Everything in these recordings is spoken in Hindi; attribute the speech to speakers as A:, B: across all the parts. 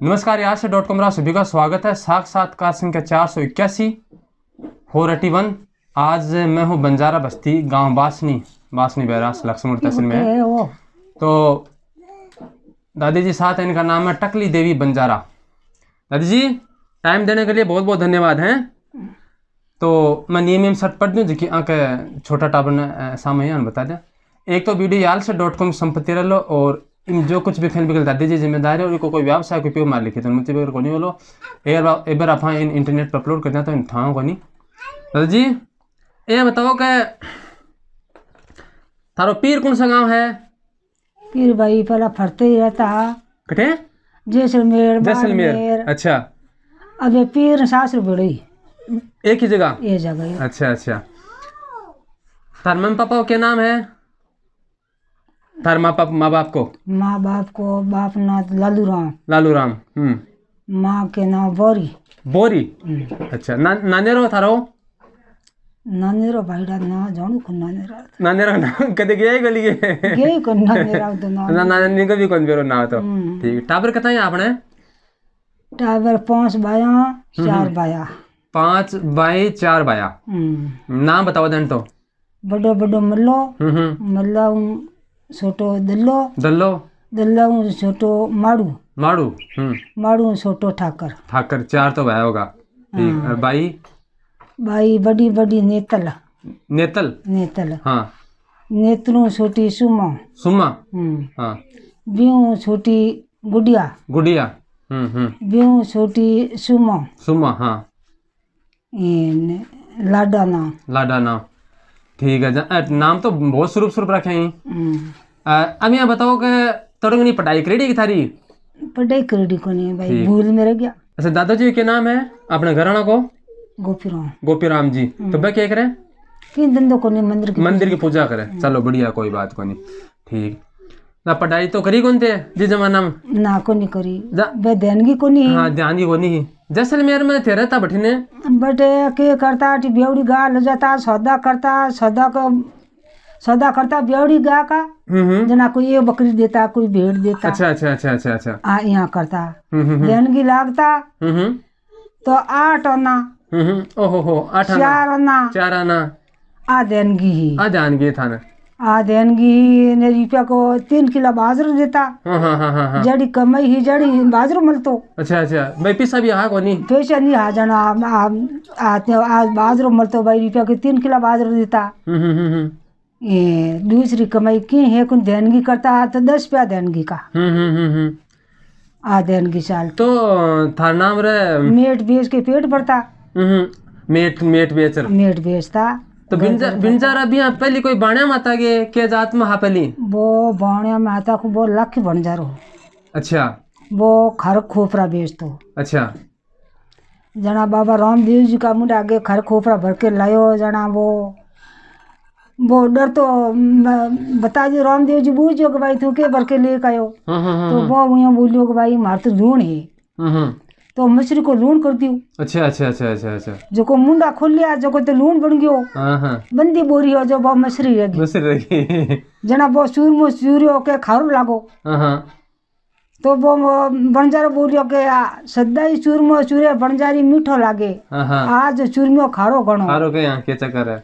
A: नमस्कार यहाँ से डॉट कॉम सभी का स्वागत है। साक्षात्कार संख्या चार सौ इक्यासी फोर एटी वन। आज मैं हूँ बंजारा बस्ती गाँव बासनी बासनी बैरास लक्ष्मण तहसील में। है तो दादी जी साथ है इनका नाम है टकली देवी बंजारा। दादी जी टाइम देने के लिए बहुत बहुत धन्यवाद हैं। तो मैं नियम नियम सट पढ़ दूँ जो कि आके छोटा टाबर ने सामने बता दें। एक तो वीडियो याल से डॉट कॉम संपत्ति रह लो और जो कुछ भी खेल बिगल दादी जी जिम्मेदार और इनको कोई व्यवसाय उपयोग मार लिखे तो मुझे बगैर को नहीं बोलो। एक बार एक आप हाँ इन इंटरनेट पर अपलोड कर दें तो इन ठाओं को नहीं दादा जी ये बताओ कि थारो पीर कौन सा गाँव है?
B: पीर भाई पहला फरते ही रहता।
A: कटे?
B: जैसलमेर
A: जैसलमेर अच्छा।
B: अब ये पीर सासुर बड़ी।
A: एक ही जगह?
B: ये जगह
A: अच्छा अच्छा। तार मम्मी पापा को नाम है? तार माँ पापा माँ बाप को?
B: माँ बाप को बाप ना लालू राम
A: लालू राम हम्म।
B: माँ के नाम बोरी।
A: बोरी?
B: हम्म।
A: अच्छा ना नानेरो थारो
B: नानेरो भाईडा ना जाणू को नानेरा
A: नानेरो नाम कदे गया ही गली के
B: गई को नानेरा तो ना।
A: ना नानी को भी कौन बेरो ना तो
B: हम्म।
A: ठीक टाबर कथा है आपने
B: टावर पाँच बाया चार बाया।
A: पाँच बाई चार बाया।
B: हम्म।
A: नाम बताओ देन तो।
B: बड़ो बड़ो मल्लो।
A: हम्म हम्म
B: मल्ला छोटो दल्लो
A: दल्लो
B: दल्ला छोटो माड़ू
A: माड़ू
B: माड़ू छोटो ठाकर
A: ठाकर चार तो भाई होगा ठीक और बाई
B: भाई बड़ी बड़ी नेतल
A: नेतल
B: नेतल
A: हाँ
B: नेतरू छोटी सुमा
A: सुमा
B: हम्म
A: हाँ
B: ब्यूं छोटी गुड़िया
A: गुड़िया हम्म हम्म
B: ब्यूं छोटी सुमा
A: सुमा हाँ
B: लाडा नाम
A: लाडा नाम ठीक है जा- नाम तो बहुत स्वरूप स्वरूप रखे हैं अब यहाँ बताओ कि तोड़ंगनी पढ़ाई करेड़ी की थारी?
B: पढ़ाई करेडी को नहीं भाई भूल में रह गया।
A: अच्छा दादाजी के नाम है अपने घराना को?
B: गोपीराम।
A: गोपीराम जी। तो वह क्या करे?
B: कि धंधो को नहीं मंदिर की
A: मंदिर की पूजा करे। चलो बढ़िया कोई बात को नहीं ठीक। ना पढ़ाई तो करी कौन थे जिस जमाना में?
B: ना को नहीं करी।
A: जा-
B: वे दैनगी को नहीं
A: हाँ ध्यान ही। वो नहीं जैसलमेर में थे रहता बठीने?
B: बट के करता बेवड़ी गा ले जाता सौदा करता सौदा को सौदा करता बेवड़ी गा का
A: हम्म हम्म।
B: जना कोई ये बकरी देता कोई भेड़ देता।
A: अच्छा अच्छा अच्छा अच्छा अच्छा।
B: आ यहाँ करता।
A: हम्म हम्म
B: देनगी लागता।
A: हम्म हम्म।
B: तो आठ आना
A: हम्म हम्म। ओहो हो आठ आना
B: चार आना
A: चार आना
B: आ देनगी ही
A: आ गए था ना
B: आ देनगी ने रुपया को तीन किलो बाजरो देता।
A: हाँ हाँ हाँ
B: जड़ी कमाई ही जड़ी बाजरो मिलतो।
A: अच्छा अच्छा। भाई पिसा भी हाँ को नहीं
B: पैसा नहीं आ जाना। आ, आ, आ, बाजरो मिलतो। भाई रुपया के तीन किलो बाजरो देता। ये दूसरी कमाई की है कौन देनगी करता तो दस रुपया देनगी का।
A: हम्म हम्म हम्म हम्म।
B: आ देनगी साल।
A: तो थार नाम रे?
B: मेट बेच के पेट भरता।
A: हम्म मेट मेट बेचर
B: मेट बेचता।
A: तो बिंजा बिंजारा भी यहाँ पहली कोई बाण्या माता के के जात में हाँ पहली?
B: वो बाणिया माता को वो लख रहो।
A: अच्छा।
B: वो खर खोपरा बेचतो।
A: अच्छा।
B: जना बाबा रामदेव जी का मुंडा आगे खर खोपरा भर के लायो जना वो वो डर तो म, बता जी रामदेव जी बूझो कि भाई तू के भर के लेके आयो?
A: हाँ हाँ हाँ
B: तो वो यूँ बोलियो कि भाई मार तो लूण है।
A: हम्म हम्म।
B: तो मछली को लूण कर दियो।
A: अच्छा अच्छा अच्छा अच्छा अच्छा।
B: जो को मुंडा खोल लिया जो को तो लूण बन गयो
A: हाँ हाँ।
B: बंदी बोरी हो जो वो मछली रह गई।
A: दूसरी रही
B: जना वो सूरमो सूर्यो के खारू लागो।
A: हाँ हाँ।
B: तो वो बंजारो बोलियो के आ, सदा ही चूरमो चूरे बंजारी मीठो लागे।
A: हाँ हाँ।
B: आज चूरमो खारो घणो।
A: हारो के यहाँ के चक्कर है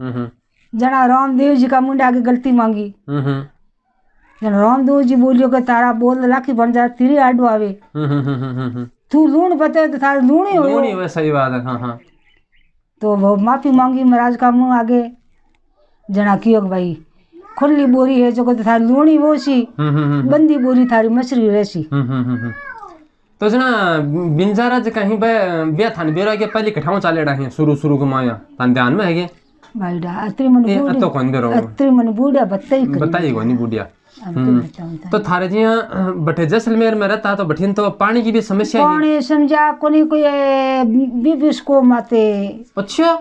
A: हम्म हम्म।
B: जना रामदेव जी का मुंडा आगे गलती मांगी।
A: हम्म हम्म।
B: जना रामदेव जी बोलियो के तारा बोल लाखी बंजार तिरी आडो आवे।
A: हम्म
B: तू लूण बते तो थारा लूण ही हो
A: नहीं वह सही बात है हाँ हाँ।
B: तो वो माफ़ी मांगी महाराज का मुँह आगे। जना कियो भाई खुली बोरी है जो को थारी लूणी वो सी। बंदी बोरी थारी मछली रहसी
A: हम्म। तो जना बिंजारा जे कहीं बे बिया थान बेरा के पहले कठाव चाले रहे शुरू शुरू के माया। तान ध्यान में है के
B: भाई अत्री मन
A: ए तो कौन बेरो
B: अत्री मन बूढ़ा बताई कर
A: बताइए कोनी बुढ़िया
B: तो
A: थारे जी यहाँ बठे जैसलमेर में रहता तो बठीन तो पानी की भी समस्या है
B: पानी समझा कोनी कोई बीबिस को माते
A: अच्छा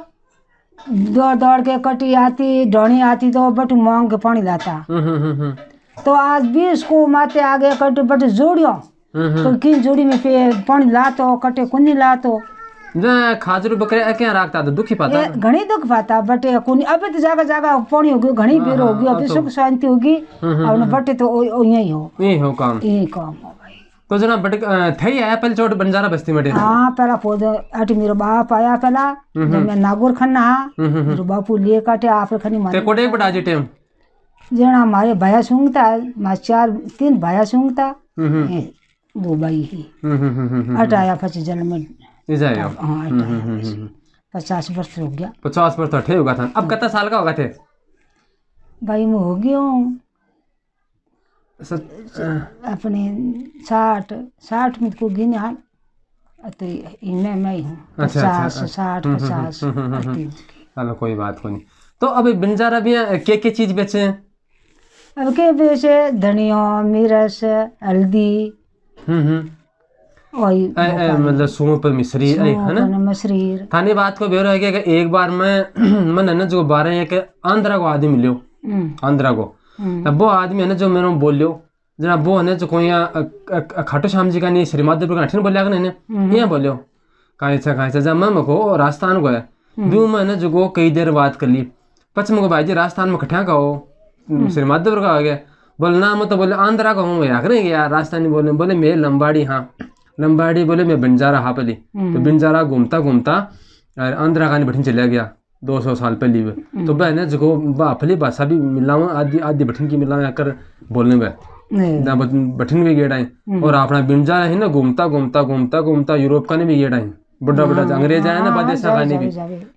B: दौड़ दौड़ के कटी आती ढोनी आती तो बट मांग के पानी लाता तो आज बीस को माते आगे कट बट जोड़ियो
A: हम्म हम्म
B: तो किन जोड़ी में पे पानी लातो कटे कुनी लातो
A: जो खाजरू बकरे क्या रखता तो दुखी पाता
B: घणी दुख पाता बटे कुनी अबे तो जागा जागा पानी होगी घणी बेर होगी अबे सुख शांति होगी अब न बटे तो यही हो
A: यही हो काम
B: यही काम हो भाई
A: तो जना बट थे ही आया पहले चोट बंजारा बस्ती में
B: हाँ पहला पौधे अट मेरो बाप आया पहला मैं नागौर खन्ना हा
A: हम्म, हम्म, हम्म।
B: मेरो बापू लिए काटे आप खनी
A: ते
B: मारे
A: कोटे बड़ा जी
B: ही
A: हम्म हम्म हम्म।
B: पचास वर्ष हो गया।
A: पचास पर तो होगा था। अब कितना साल का होगा थे?
B: भाई मैं हो गया हूँ। अपने साठ साठ गिने हाल। तो इनमें मैं ही पचास साठ पचास।
A: चलो कोई बात को नहीं। तो अब बंजारा भी के के चीज़ बेचे हैं?
B: अब के बेचे? धनिया मिर्च हल्दी।
A: मतलब सूप मिश्री है ना
B: मशरीर
A: थाने बात को बेरो है कि एक बार मैं मन है ना जो बारह एक आंध्रा को आदमी मिलो
B: हम्म,
A: आंध्रा को।
B: हम्म,
A: तब वो आदमी है ना जो मेरे बोलियो जना वो है ना जो कोई यहाँ, खाटू श्याम जी का नहीं श्री माधव का अठन बोलिया नहीं ये बोलियो कहाँ से कहाँ से जब मैं मको राजस्थान को है दू मैं ना जो को कई देर बात कर ली। पश्चिम को भाई जी राजस्थान में कठिया का हो श्री माधव का आ गया। बोले ना मैं तो बोले आंध्रा का हूँ यार राजस्थानी बोले बोले मैं लंबाड़ी हाँ। लंबाड़ी बोले मैं बंजारा हाँ पहली। तो बंजारा घूमता घूमता और आंध्रा नहीं बैठन चला गया दो सौ साल पहले भी तो बहन जो अपनी भाषा भी मिलाऊँ आदि आदि बैठन की मिलाऊँ आकर बोलने में
B: नहीं,
A: बठिन भी गेट आए। और अपना बिंजा है ना घूमता घूमता घूमता घूमता यूरोप का ने भी गेट आए। बड़ा बड़ा अंग्रेज़ आए ना बादेशा खाने भी।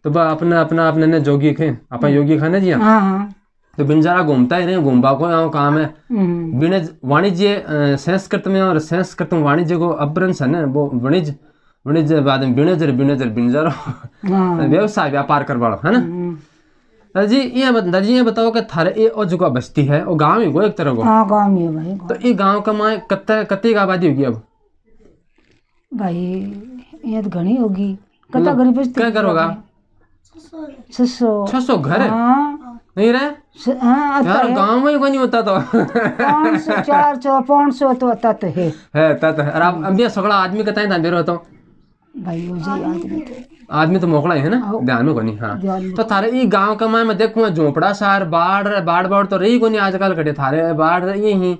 A: तो बा अपना अपना अपने जोगी खे अपना योगी खाने जी
B: हाँ हाँ।
A: तो बिंजारा घूमता ही रहे घूमबा को यहाँ काम है।
B: हम्म,
A: बिणज वाणिज्य संस्कृत में और संस्कृत में वाणिज्य को अपभ्रंश है ना वो वणिज वणिज बाद में बिणज बिंजारो
B: हाँ।
A: व्यवसाय व्यापार करवाड़ो है ना?
B: हम्म,
A: दादाजी ये दादाजी ये बताओ कि थारे ये और जो बस्ती है वो गाँव ही को एक तरह को?
B: हाँ गाँव है भाई
A: तो ये गाँव का माए कत्ते कत्ते का आबादी होगी अब?
B: भाई ये तो घनी होगी। कता गरीब बचती
A: क्या करोगा
B: छह सौ।
A: छह सौ घर? है
B: हाँ।
A: नहीं रहे?
B: हाँ
A: यार गाँव में कोई नहीं होता तो।
B: पाँच सौ चार सौ पाँच सौ तो आता तो है।
A: है ता तो है। और आप अब ये सगड़ा आदमी कताई था बेरो तो।
B: भाई हो जाए आदमी तो
A: आदमी तो मोकड़ा ही है ना ध्यान में कोनी हाँ। तो थारे ये गाँव का मैं देखूँ झोपड़ा सार बाढ़ बाढ़ बाढ़ तो रही कोनी आजकल कटे। थारे बाढ़ रही ही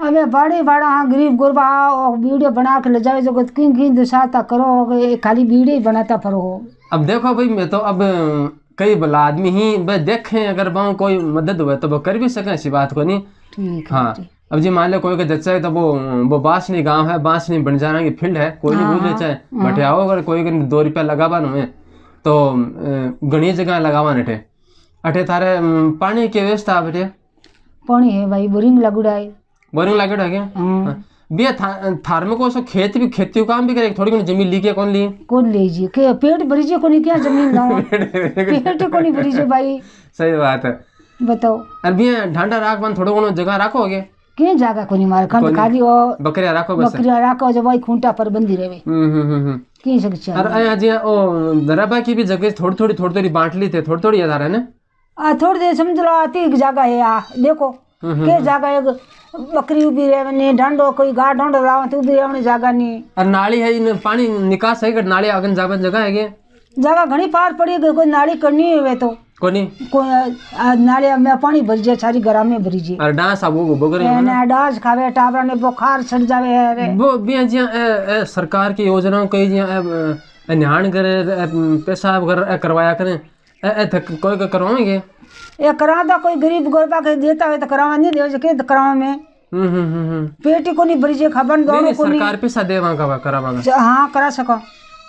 B: अबे बड़े बड़ा हाँ गरीब गुरबा और वीडियो बना के ले जाए जो किन किन सहायता करो खाली वीडियो बनाता फिर।
A: अब देखो भाई मैं तो अब कई भला आदमी ही बस देखें अगर बाऊ कोई मदद हुए तो वो कर भी सके ऐसी बात को नहीं।
B: हाँ
A: अब जी मान लो कोई का जच्चा है तो वो वो बांसनी गाँव है बांसनी बंजारा की फ़ील्ड है कोई नहीं भूल चाहे बट आओ अगर कोई का दो रुपया लगावा नु तो घनी जगह लगावा नटे अठे थारे पानी की व्यवस्था बेटे
B: पानी है भाई बोरिंग लगुड़ा है।
A: बोरिंग लागेट है क्या? था, थार में को सो खेत भी खेती काम भी करे थोड़ी घनी ज़मीन ली के कौन ली?
B: कौन लीजिए के पेट भरीजिए को नहीं क्या ज़मीन लाओ पेट को नहीं भरीजिए भाई?
A: सही बात है।
B: बताओ।
A: और बिया ढांडा राख बन थोड़ो घणो जगह राखोगे
B: के जागा को नहीं मारे? खंड खाली हो।
A: बकरिया राखो बस।
B: बकरिया राखो जो भाई खूंटा पर बंदी रहे।
A: हम्म हम्म हम्म हम्म।
B: की सके
A: और अया ओ दराबा की भी जगह थोड़ी थोड़ी थोड़ी थोड़ी बांट ली थे थोड़ी थोड़ी याद आ रहा है ना?
B: आ थोड़ी देर समझ लो आती एक जगह है आ देखो। के जगह एक बकरी उभी ने डंडो कोई गा डंडो लावा तो उभी रहे जगह नहीं
A: और नाली है इन पानी निकास है कि नाली अगन जाबन जगह है के
B: जगह घनी पार पड़ी है, कोई नाली करनी है वे तो
A: कोनी
B: कोई आ, नाली में पानी भर जाए सारी घरा में भरी जाए
A: और डांस अब वो बगरे
B: एने डास खावे टाबरा ने बुखार चढ़ जावे है रे
A: वो भी जी सरकार की योजनाओं कई जी न्याण करे पेशाब कर करवाया करें कोई कोई करवाएँगे
B: ये करा कोई गरीब गोरबा के देता है तो करावा नहीं दे के करावा में। पेटी को नहीं खबर दो
A: सरकार पैसा दे वहाँ का करावागा
B: हाँ करा सको।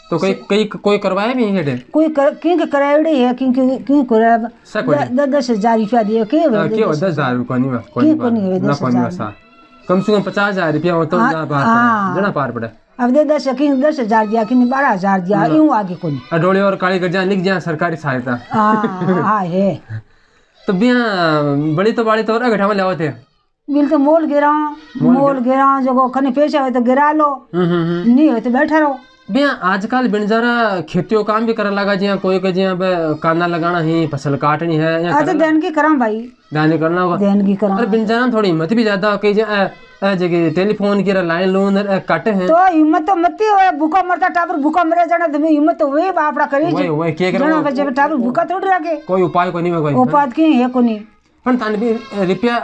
A: तो कई कई कोई करवाया भी हेडे
B: कोई कर, किंग करायड़ी है किंग किंग करा रुपया दिए के
A: हाँ, नहीं कोई नहीं
B: कोई नहीं
A: ना कोई कम से कम पचास हज़ार रुपया हो तो
B: हाँ।
A: जहाँ पार पड़े?
B: अब दे दस किंग दस हज़ार दिया किंग बारह हज़ार दिया यूँ आगे को नहीं
A: अडोले और काली कर जहाँ लिख जाए सरकारी सहायता।
B: हाँ हाँ है।
A: तो बिया बड़ी तो बड़ी तो और गठा में ले थे
B: बिल तो मोल गिरा मोल गिरा। जो खने पैसा हो तो गिरा लो।
A: हम्म हम्म हम्म।
B: नहीं हो तो बैठा रहो।
A: बिया आजकल बिनजारा खेतियों काम भी करने लगा जिया कोई के जिया बे कांदा लगाना ही फ़सल काटनी है या
B: अच्छा देन की करा भाई।
A: दाने करना होगा।
B: देन की करा।
A: अरे बिनजारा थोड़ी हिम्मत भी ज़्यादा कई जगह टेलीफोन की लाइन लून काटे हैं।
B: तो हिम्मत तो मत ही हो भूखा मरता टाबर भूखा मरे जाना तुम्हें हिम्मत तो वही बापड़ा करी
A: वही वही के
B: जना बजे टाबर भूखा थोड़ी रखे
A: कोई उपाय कोई नहीं है? कोई
B: की है को नहीं
A: पण थाने भी रुपया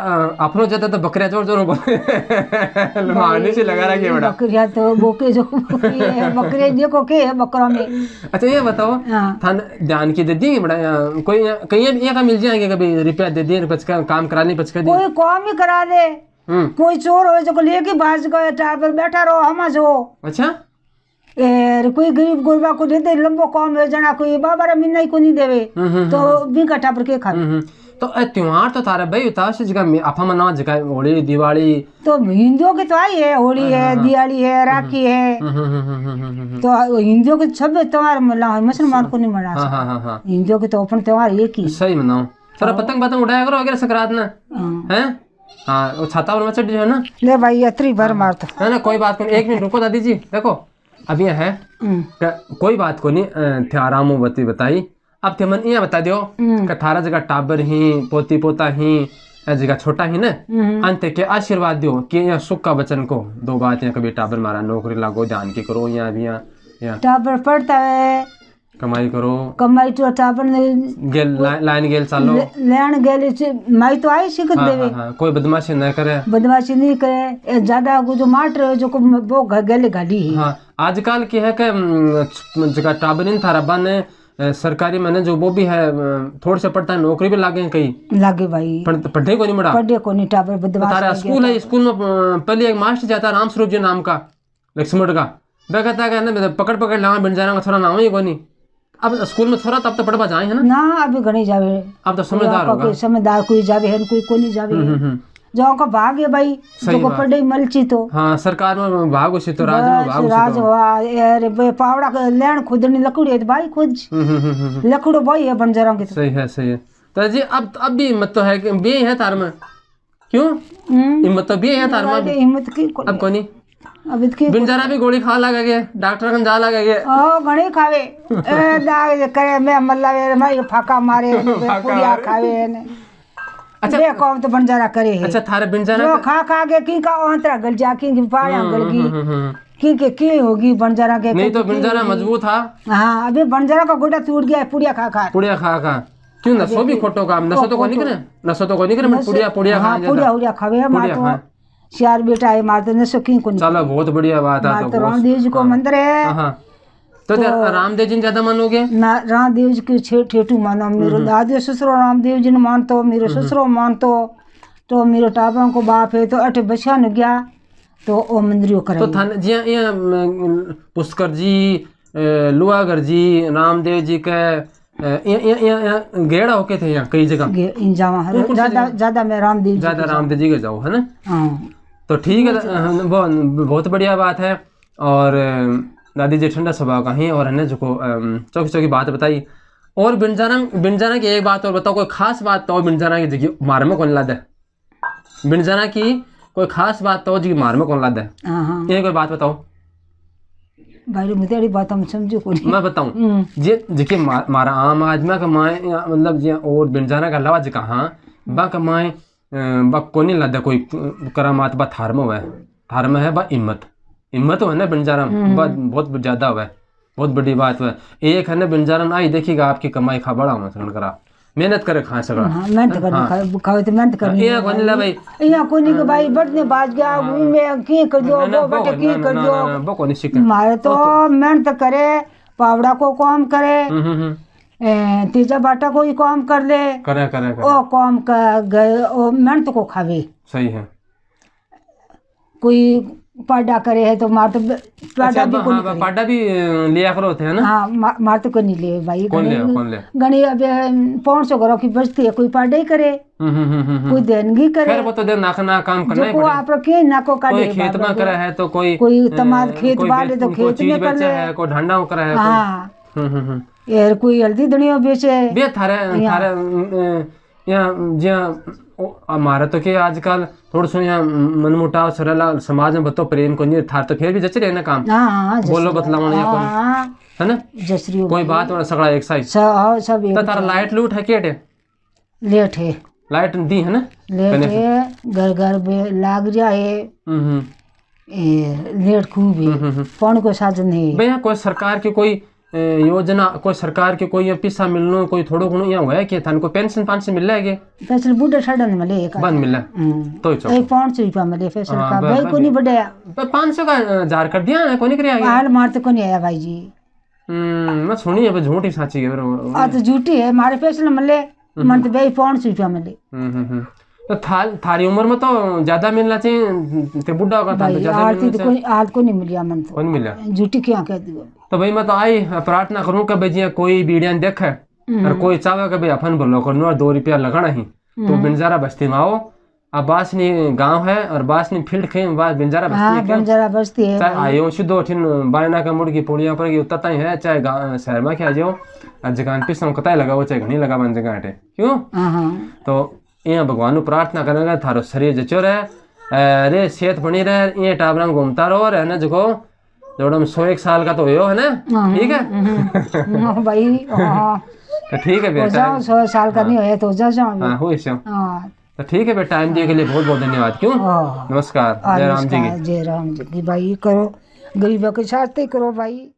A: अपनो ज़्यादा तो बकरिया ज़ोर ज़ोर मारने से लगा रहा बड़ा।
B: बकरिया तो बोके जो बकरे देखो के है बकरों में।
A: अच्छा ये बताओ
B: हाँ।
A: थान ध्यान की दे देंगे बड़ा कोई कहीं ये का मिल जाएँगे कभी रुपया दे दिए पचका काम कराने पचका दी
B: कोई काम ही करा दे। कोई चोर हो जो लेके भाज गए टावर बैठा रहो हम जो
A: अच्छा?
B: ए कोई गरीब गुरबा को दे दे लंबो काम है जना कोई बाबा रे मिन्ना को नहीं देवे
A: हम्म हम्म
B: तो भी का टावर के खा
A: हम्म, हम्म। तो ए त्योहार तो तारे भाई उतार से जगह आपा मना जगह होली दिवाली।
B: तो हिंदुओं के तो आई है होली है दिवाली है राखी है।
A: हम्म, हम्म, हम्म, हम्म, हम्म, हम्म।
B: तो हिंदुओं के सब त्योहार मना मुसलमान को नहीं मना
A: हाँ हाँ हाँ हाँ।
B: हिंदुओं के तो अपन त्योहार एक ही।
A: सही मनाओ। थोड़ा पतंग पतंग उड़ाया करो अगर संक्रांत ना
B: हाँ।
A: हैं हाँ वो छाता वाला चढ़ है ना?
B: ले भाई अतरी भर मार तो।
A: है ना कोई बात नहीं एक मिनट रुको दादी जी देखो अब ये है।
B: हम्म,
A: कोई बात को नहीं थे आराम बती बताई। अब थे मन ये बता दियो
B: हम्म,
A: कि थारा जगह टाबर ही पोती पोता ही जगह छोटा ही ना?
B: हम्म,
A: अंत के आशीर्वाद दियो कि यहाँ सुख का वचन को। दो बात यहाँ कभी टाबर मारा नौकरी लागो ध्यान की करो यहाँ भी यहाँ
B: टावर पड़ता है।
A: कमाई करो।
B: कमाई तो टावर ने
A: गेल लाइन गेल चालो
B: ले- लेन गेली माई तो आई सिखत
A: हाँ
B: देवे।
A: हाँ हाँ कोई बदमाशी न करे।
B: बदमाशी नहीं करे ए ज़्यादा को जो मार रहे जो को वो गले गाली है।
A: हाँ आजकल की है कि जगह टाबर इन थारा बन सरकारी मैंने जो वो भी है थोड़े से पढ़ता है नौकरी भी लागे कई
B: लागे भाई।
A: पढ़े को नहीं बड़ा
B: पढ़े को नहीं टावर बदमाश
A: स्कूल है स्कूल में पहले एक मास्टर जाता राम स्वरूप जी नाम का लक्ष्मण का। वह कहता है ना पकड़ पकड़ लावा बिन जाना थोड़ा नाम ही को नहीं। अब स्कूल में थोड़ा तब तो पढ़वा जाए है ना?
B: ना अभी घणी जावे।
A: अब तो समझदार होगा।
B: कोई समझदार कोई जावे है कोई को नहीं जावे
A: हम्म, हम्म, हम्म।
B: जो का भाग है भाई जो को। पढ़े मलची तो।
A: हाँ सरकार में भाग उसी तो राज में भाग
B: राज
A: तो।
B: हुआ अरे बे पावड़ा के लेन खुदनी लकड़ी है तो भाई खुद। लकड़ो भाई है बंजरों की तो।
A: सही है सही है। तो जी अब अब भी मत तो है कि बे है तार में। क्यों?
B: हम्म,
A: हिम्मत तो बे है तार में
B: हिम्मत की
A: अब कोनी?
B: अब
A: बिन जरा भी गोली खा लगा के डॉक्टर कन जा लगा के
B: ओ घणी खावे। ए दाग करे मैं मल्ला वे मैं फाका मारे पूरिया खावे ने।
A: अच्छा।
B: बे कौन तो बंजारा करे है।
A: अच्छा थारे बिन जाना
B: जो खा खा के की का अंतरा गल जा की पाया गल की। की के की होगी बंजारा के
A: नहीं तो बिन जाना मज़बूत था।
B: हाँ अभी बंजारा का गोटा टूट गया है पुड़िया खा खा।
A: पुड़िया खा खा। क्यों नसो भी खोटो काम नसो तो को नहीं करे नसो तो को नहीं करे मैं पुड़िया पुड़िया खा
B: हाँ पुड़िया खावे
A: पुड़िया,
B: तो
A: हाँ।
B: सियार बेटा है मार तो नसो की
A: चलो बहुत बढ़िया बात है तो
B: तो रामदेव जी को मंदिर है।
A: हाँ हाँ। तो रामदेव जी ज़्यादा मानोगे?
B: ना रामदेव जी के छे ठेठू मानो मेरो दादे ससुरो रामदेव जी ने मानतो मेरो ससुरो मानतो। तो मेरो टाबरों को बाप है तो अठे बसिया न गया तो ओ मंदिरियो
A: तो थाने जी ये पुष्कर जी लुआगर जी रामदेव जी के गेड़ा होके थे यहाँ कई जगह?
B: जावा ज़्यादा ज़्यादा मैं रामदेव जी
A: ज़्यादा रामदेव जी के जाओ है ना?
B: हाँ।
A: तो ठीक है वो बहुत बढ़िया बात है और दादी जी ठंडा स्वभाव का ही और है ना जो को चौकी चौकी बात बताई। और बिंजाना बिंजाना की एक बात और बताओ कोई खास बात तो बिंजाना की जगह मार में कौन लाद है? बिंजाना की कोई खास बात तो जी मार में कौन लाद है?
B: हाँ हाँ।
A: ये कोई बात बताओ।
B: भाई मुझे अड़ी बात हम समझो को
A: मैं बताऊँ।
B: हम्म,
A: जे जेके मारा आम आदमी का माए मतलब जे और बिंजाना का अलावा जका हाँ बा का माए बा कोनी लादा कोई करामात बा थार में हुआ है थार में है बा हिम्मत हिम्मत हो है ना बिंजारा बा बहुत ज़्यादा हुआ है बहुत बड़ी बात हुआ है एक है ना बिंजारा आई देखिएगा आपकी कमाई खा बड़ा हुआ सगन करा। मेहनत करे खाए सगड़ा।
B: हाँ मेहनत करनी खा- खावे तो मेहनत करनी
A: ये कोनी ला भाई।
B: यहाँ कोई नहीं के भाई बढ़ने बाज गया मैं की कर दो वो बटे की कर
A: ना,
B: दो
A: ना, ना, सीखे
B: मारे तो मेहनत करे पावड़ा को काम करे।
A: हम्म, हम्म, हम्म।
B: तीजा बाटा को ही काम कर ले।
A: करे करे करे।
B: ओ काम का गए ओ मेहनत को खावे।
A: सही है।
B: कोई पाडा करे है तो मार तो पाडा
A: अच्छा
B: भी
A: हाँ
B: कोई
A: बा- पाडा भी लिया करो थे ना?
B: हाँ मा- मार तो कोई नहीं ले भाई
A: कौन ले कौन ले?
B: गणी अब पाँच सौ घरों की बचती है कोई पाडा ही करे।
A: हम्म, हम्म, हम्म, हम्म, हम्म।
B: कोई देनगी करे।
A: खैर वो तो देर नाखना काम करना ही
B: को आप रखे ना को काटे
A: कोई खेत में करा है तो कोई
B: कोई तमाद खेत बाड़े तो खेत में कर ले।
A: है कोई ढंडा करा है कोई-
B: हाँ।
A: हम्म, हम्म, हम्म।
B: यार कोई हल्दी धनिया बेचे?
A: बे थारे थारे यहाँ ज्યાં हमारा तो के आजकल थोड़ा सो यहाँ मनमुटाव सरला समाज में बतो प्रेम को नहीं थार तो फिर भी जच रहे ना काम?
B: हाँ हाँ
A: बोलो बतलावण या कोई।
B: हाँ
A: है ना?
B: जसरी
A: कोई बात वाला सगड़ा एक साइड।
B: सब हाँ, सब
A: तो तारा लाइट लूट है केट है
B: लेट है।
A: लाइट दी है ना?
B: लेट है घर घर में लाग जाए
A: हम्म, हम्म,
B: ए, लेट खूब है।
A: हम्म, हम्म।
B: को साधन है?
A: भैया कोई सरकार की कोई योजना कोई सरकार के कोई पैसा मिलनो कोई थोड़ो घणो यहाँ हुआ है कि थान को पेंशन पेंशन मिल है
B: फैसल बूढ़े छड़न मिले एक
A: बंद मिला
B: हम्म।
A: तो चो
B: एक पाँच सौ रुपया मिले
A: हाँ,
B: का भाई
A: ब-
B: को नहीं बढ़ाया
A: पाँच सौ का जार कर दिया कोई नहीं करिया
B: हाल मार तो को नहीं आया भाई जी।
A: हम्म, मैं सुनी है झूठी साची है हम्म
B: आ तो झूठी है मारे फैसल मिले मन तो भाई पाँच सौ रुपया मिले।
A: हम्म हम्म। तो थाल थारी उम्र में तो ज़्यादा मिलना चाहिए ते बुढ़ा होगा था तो ज़्यादा मिलना
B: तो
A: चाहिए।
B: कोई आल को नहीं मिलिया मन तो
A: कौन मिला।
B: झूठी क्या कह दी?
A: तो भाई मैं तो आई प्रार्थना करूँ कि भाई कोई वीडियो देखे और कोई चाहे कि भाई अपन बोलो करनो और दो रुपया लगाना ही तो बिंजारा बस्ती में आओ। अब बासनी गाँव है और बासनी फ़ील्ड खे बास बिंजारा बस्ती
B: हाँ
A: है क्यों?
B: बस्ती है।
A: चाहे आयो सीधो ठिन बायना का मुड़ की पुड़िया पर की उतरता है चाहे शहर में क्या जाओ जगह पिसम कताई लगाओ चाहे घनी लगा जगह हटे। क्यों?
B: हाँ हाँ।
A: तो यहाँ भगवान प्रार्थना करेंगे थारो शरीर जचो रहे। रे सेहत बनी रहे ये टाबरा में घूमता रहो और है ना जको जोड़ो सौ एक साल का तो हो है ना? ठीक है?
B: हाँ, भाई हाँ।
A: तो ठीक है बेटा।
B: सौ साल का नहीं होया तो हो जाओ जाओ।
A: हाँ
B: हाँ
A: तो ठीक है बेटा टाइम दिए के लिए बहुत बहुत धन्यवाद। क्यों?
B: हाँ।
A: नमस्कार जय राम जी की।
B: जय राम जी की। भाई करो गरीबों के साथ ही करो भाई।